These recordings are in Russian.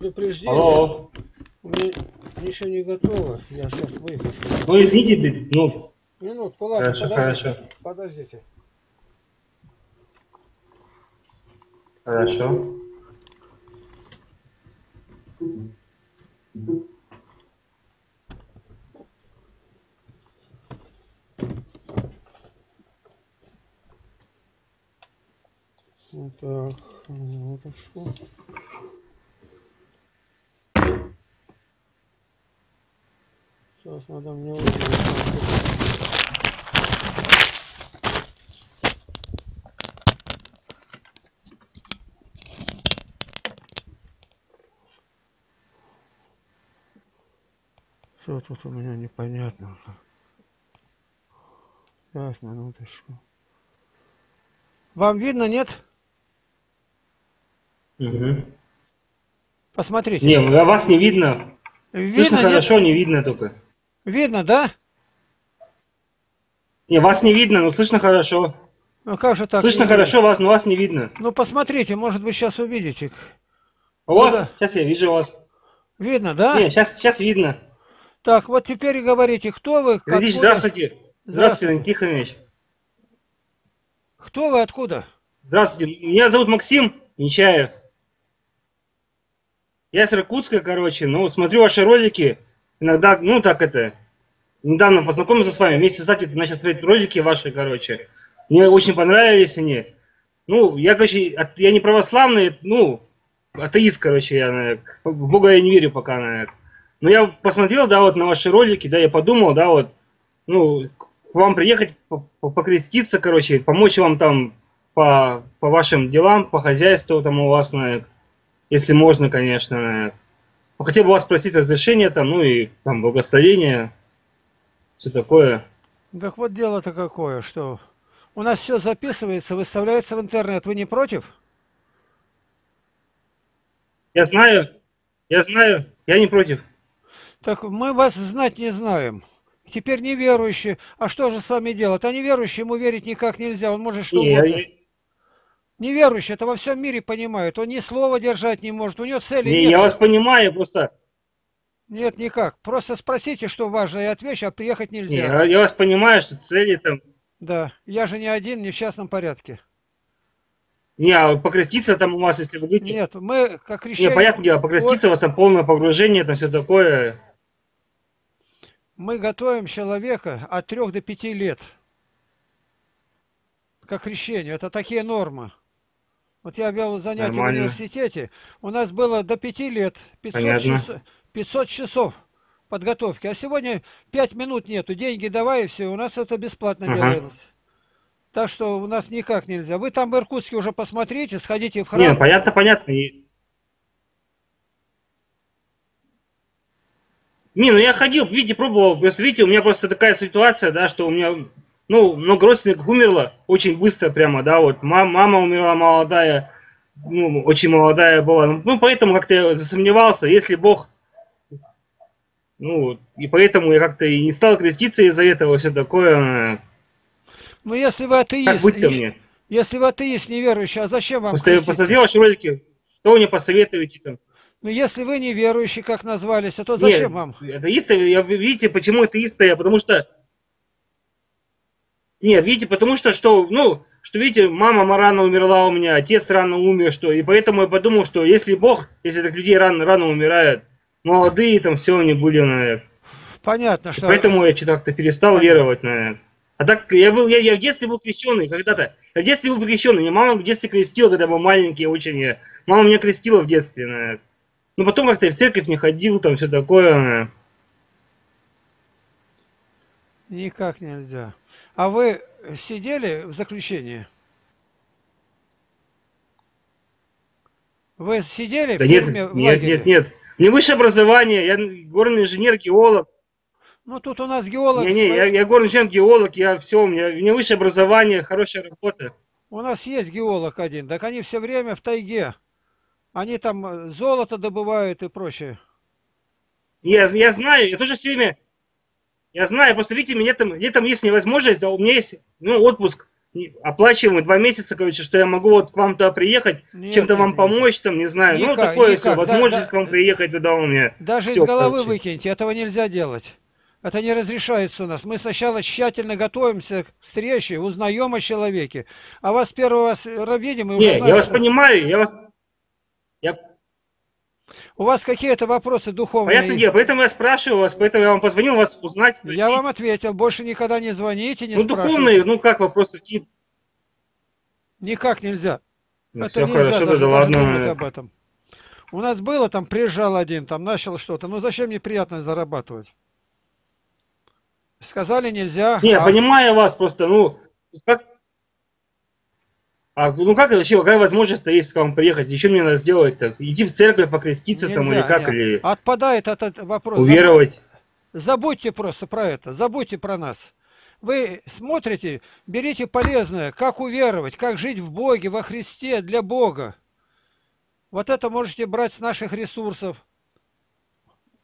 Предупреждение. Алло. У меня еще не готово. Я сейчас выйду. Ну, извините, ну, Минутку, ладно, Хорошо, подождите. хорошо. Подождите. хорошо. Вот так. Хорошо. Сейчас надо мне. Что тут у меня непонятно. Сейчас, минуточку. Вам видно, нет? Мгм. Посмотрите. Не, а вас не видно. видно, Слышно нет? хорошо, не видно только. Видно, да? Не, вас не видно, но слышно хорошо. Ну как же так? Слышно хорошо вас, но вас не видно. Ну посмотрите, может быть сейчас увидите. Вот, да. сейчас я вижу вас. Видно, да? Не, сейчас, сейчас видно. Так, вот теперь говорите, кто вы? Здравствуйте. Здравствуйте, Здравствуйте. Леонид Тихонович. Кто вы, откуда? Здравствуйте. Меня зовут Максим Нечаев. Я с Иркутска, короче, но смотрю ваши ролики. Иногда, ну так это, недавно познакомился с вами. Вместе с Сати начал смотреть ролики ваши, короче. Мне очень понравились они. Ну, я, короче, от- я не православный, ну, атеист, короче, я, наверное, в Бога я не верю пока, наверное. Но я посмотрел, да, вот на ваши ролики, да, я подумал, да, вот, ну, к вам приехать, по- по- покреститься, короче, помочь вам там по, по вашим делам, по хозяйству там у вас, наверное, если можно, конечно, наверное. Ну, Хотел бы вас спросить разрешение там, ну и там благословение, все такое. Так вот дело-то какое, что у нас все записывается, выставляется в интернет. Вы не против? Я знаю, я знаю, я не против. Так мы вас знать не знаем. Теперь неверующие. А что же с вами делать? А неверующий ему верить никак нельзя. Он может что Не, я-. Неверующий это во всем мире понимает. Он ни слова держать не может. У него цели не, нет. я вас понимаю, просто Нет, никак. Просто спросите, что важно, и отвечу, а приехать не, нельзя. я, я вас понимаю, что цели там. Да. Я же не один, не в частном порядке. Не, а покреститься там у вас, если вы говорите. Нет, мы как Не, крещение... понятное дело, покреститься у вас там полное погружение, там все такое. Мы готовим человека от 3 до 5 лет к крещению. Это такие нормы. Вот я вел занятия Нормально. в университете. У нас было до 5 лет 500, Понятно. часов, 500 часов подготовки. А сегодня 5 минут нету. Деньги давай и все. У нас это бесплатно Ага. делалось. Так что у нас никак нельзя. Вы там в Иркутске уже посмотрите, сходите в храм. Не, ну, понятно, понятно. И- Не, ну я ходил, видите, пробовал, просто видите, у меня просто такая ситуация, да, что у меня, ну, много родственников умерло очень быстро прямо, да, вот, ма- мама умерла молодая, ну, очень молодая была, ну, поэтому как-то я засомневался, если Бог, ну, и поэтому я как-то и не стал креститься из-за этого, все такое, э, Ну если вы атеист, как быть-то мне? если вы атеист неверующий, а зачем вам Просто креститься? посмотрел ваши ролики, что вы мне посоветуете там? Ну, если вы неверующий, как назвались, то зачем Нет, вам? Атеисты, я, видите, почему атеисты? Я, потому что... Нет, видите, потому что, что, ну, что, видите, мама рано умерла у меня, отец рано умер, что, и поэтому я подумал, что если Бог, если так людей рано, рано умирают, молодые там все они были, наверное. Понятно, что... Поэтому я что-то как-то перестал веровать, наверное. А так, я был, я, я в детстве был крещеный когда-то. Я в детстве был крещеный. Меня мама в детстве крестила, когда был маленький очень. Я- Мама меня крестила в детстве, наверное. Ну, потом как-то я в церковь не ходил, там все такое, наверное. Никак нельзя. А вы сидели в заключении? Вы сидели Да в нет, тюрьме, в нет, нет, нет. Меня высшее образование, я горный инженер, геолог. Ну, тут у нас геолог... Не, не, я, я горный инженер, геолог, я все, у меня, у меня высшее образование, хорошая работа. У нас есть геолог один. Так они все время в тайге. Они там э, золото добывают и прочее. Я, я знаю, я тоже все время, я знаю, просто видите, мне там, летом есть невозможность, а у меня есть, ну, отпуск. оплачиваемый два месяца, короче, что я могу вот к вам туда приехать, чем-то вам нет. помочь, там, не знаю, ну, Никак, такое никак, все, да, возможность да. к вам приехать туда у меня. Даже Всё, из головы короче. выкиньте, этого нельзя делать. Это не разрешается у нас. Мы сначала тщательно готовимся к встрече, узнаем о человеке. А вас первый раз видим и Не, я вас понимаю, я вас... Я, У вас какие-то вопросы духовные? понятное дело, поэтому я спрашиваю вас, поэтому я вам позвонил вас узнать, спросить. Я вам ответил, больше никогда не звоните, не Ну, духовные, ну, как вопросы какие Никак нельзя. Ну, это все нельзя хорошо, даже, даже ладно. об этом. У нас было там, приезжал один, там начал что-то. Ну зачем мне приятно зарабатывать? Сказали нельзя. Не, а- понимаю вас просто, ну, как... А, ну как вообще, какая возможность есть к вам приехать? Еще мне надо сделать-то? Идти в церковь, покреститься там или нельзя, как, нет. или Отпадает этот вопрос. уверовать? Забудьте просто про это, забудьте про нас. Вы смотрите, берите полезное, как уверовать, как жить в Боге, во Христе, для Бога. Вот это можете брать с наших ресурсов.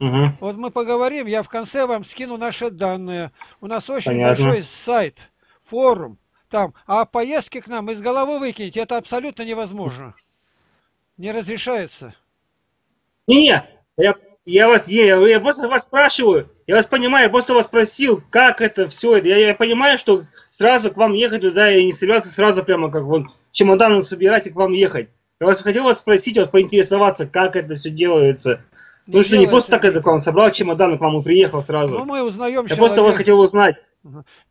Угу. Вот мы поговорим, я в конце вам скину наши данные. У нас очень Понятно. большой сайт, форум там. А поездки к нам из головы выкинуть, это абсолютно невозможно. Не разрешается. Не-не, я, я вас, не, я, я просто вас спрашиваю, я вас понимаю, я просто вас спросил, как это все, я, я понимаю, что сразу к вам ехать туда, и не собираться сразу прямо как вот чемоданы собирать и к вам ехать. Я вас хотел вас спросить, вот поинтересоваться, как это все делается. Потому что не просто так это к вам собрал чемодан и к вам и приехал сразу. Ну, мы узнаем я просто вас хотел узнать.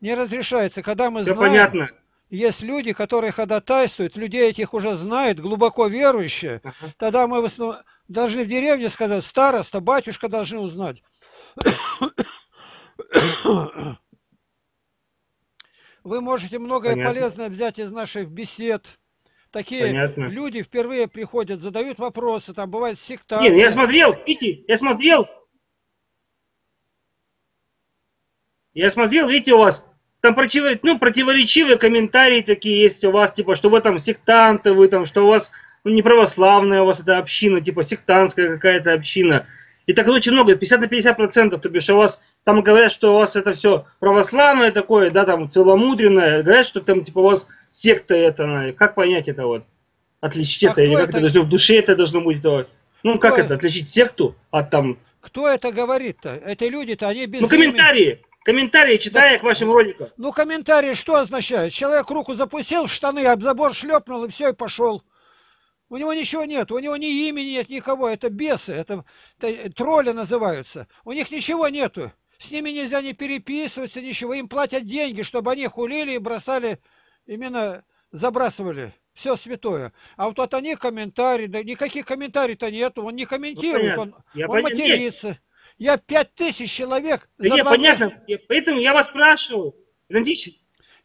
Не разрешается, когда мы Все знаем, понятно. есть люди, которые ходатайствуют, людей этих уже знают, глубоко верующие, Ага. тогда мы в основном должны в деревне сказать, староста, батюшка должны узнать. Вы можете многое Понятно. полезное взять из наших бесед. Такие Понятно. люди впервые приходят, задают вопросы, там бывает сектанты. Не, ну я смотрел, видите, я смотрел. Я смотрел, видите, у вас там противо, ну, противоречивые комментарии такие есть у вас, типа, что вы там сектанты, вы там, что у вас ну, не православная у вас эта община, типа сектантская какая-то община. И так очень много, 50 на 50 процентов, то бишь у вас там говорят, что у вас это все православное такое, да, там целомудренное, говорят, что там типа у вас секта это, как понять это вот? Отличить А это, или как это, это? даже в душе это должно быть, то, ну Кто как это? это, отличить секту от там, Кто это говорит-то? Эти люди-то, они без ну комментарии, комментарии читая к вашим роликам. Ну, комментарии что означают? Человек руку запустил в штаны, об забор шлепнул, и все, и пошел. У него ничего нет, у него ни имени нет, никого. Это бесы, это, это тролли называются. У них ничего нету. С ними нельзя не переписываться, ничего. Им платят деньги, чтобы они хулили и бросали, именно забрасывали. Все святое. А вот, вот они комментарии, да никаких комментариев-то нету. Он не комментирует, понятно. он, Я он поня- нет. Я пять тысяч человек Да за не, два понятно, месяца- поэтому я вас спрашиваю. Подождите,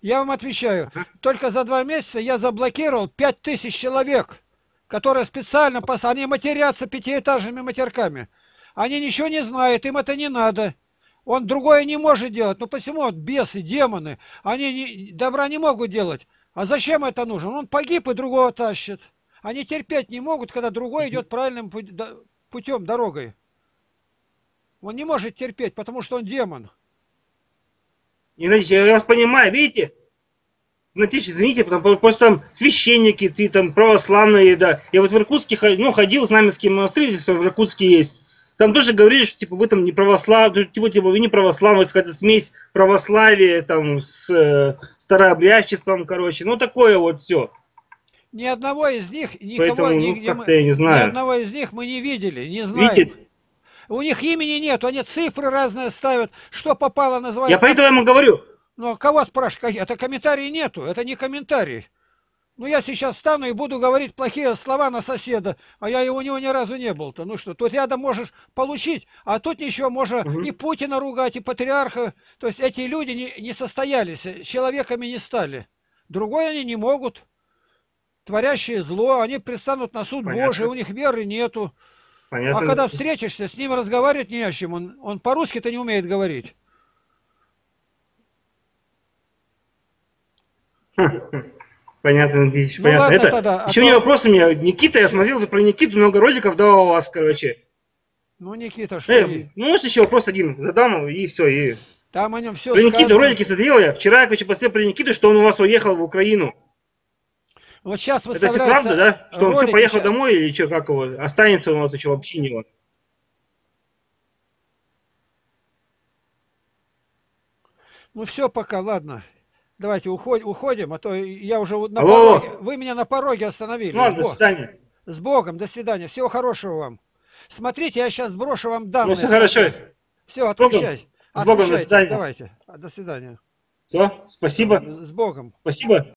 Я вам отвечаю. Ага. Только за два месяца я заблокировал пять тысяч человек, которые специально пос... Они матерятся пятиэтажными матерками. Они ничего не знают, им это не надо. Он другое не может делать. Ну почему вот бесы, демоны, они не- добра не могут делать. А зачем это нужно? Он погиб и другого тащит. Они терпеть не могут, когда другой идет правильным путем, дорогой. Он не может терпеть, потому что он демон. Знаете, я вас понимаю, видите? Знаете, извините, потому что просто там священники, ты там православные, да. Я вот в Иркутске ну, ходил, знаменский монастырь, здесь в Иркутске есть. Там тоже говорили, что типа вы там не православные, типа, типа вы не православные, какая-то смесь православия там с э, старообрядчеством, короче. Ну такое вот все. Ни одного из них, никого, Поэтому, ну, нигде мы- не ни знаю. одного из них мы не видели, не знаем. Видите, У них имени нет, они цифры разные ставят, что попало называют. я поэтому ему говорю, Ну, а кого спрашивать? Это комментарий нету, это не комментарий. Ну, я сейчас встану и буду говорить плохие слова на соседа, а я у него ни разу не был-то. Ну что, тут рядом можешь получить, а тут ничего, можно Мгм. и Путина ругать, и патриарха. То есть эти люди не, не состоялись, э, человеками не стали. Другое они не могут. Творящие зло, они предстанут на суд Понятно. Божий, у них веры нету. Понятно. А когда встретишься, с ним разговаривать не о чем. Он, он по-русски-то не умеет говорить. Понятно, Ильич, Ну понятно. ладно Это, тогда, а еще то- у меня вопрос у меня. Никита, я смотрел про Никиту, много роликов давал у вас, короче. Ну, Никита, что... Э, и- ну, может, еще вопрос один задам, и все, и Там о нем все Про Никиту ролики смотрел я. Вчера короче, посмотрел про Никиту, что он у вас уехал в Украину. Вот сейчас Это все правда, да? Что он все поехал ща- домой или что, как его? Останется у нас еще в общине его. Ну все, пока, ладно. Давайте уходим, уходим, а то я уже на Алло, пороге. Вы меня на пороге остановили. Ну ладно, до свидания. С Богом, до свидания. Всего хорошего вам. Смотрите, я сейчас брошу вам данные. Ну все хорошо. Все, отключай. С Богом, до свидания. Давайте. До свидания. Все, спасибо. С Богом. Спасибо.